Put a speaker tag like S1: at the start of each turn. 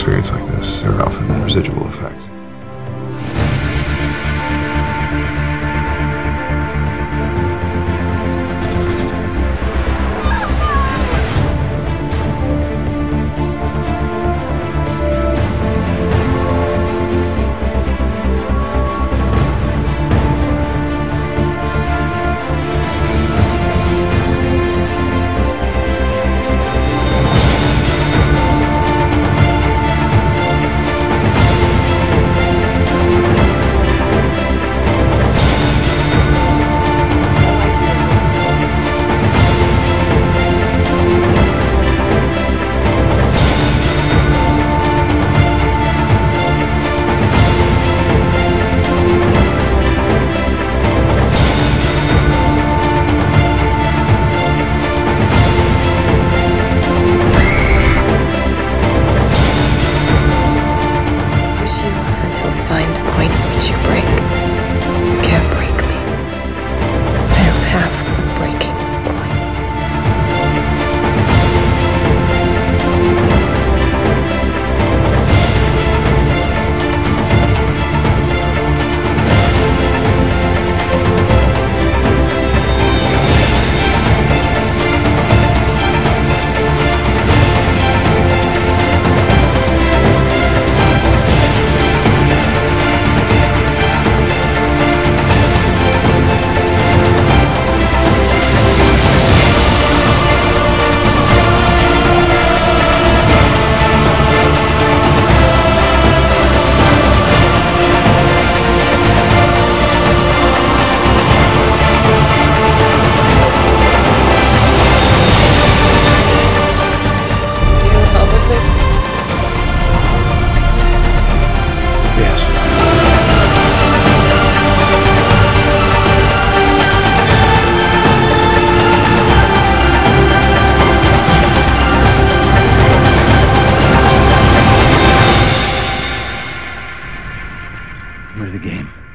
S1: experience like this, are often residual effects.
S2: you
S3: breathe. the game.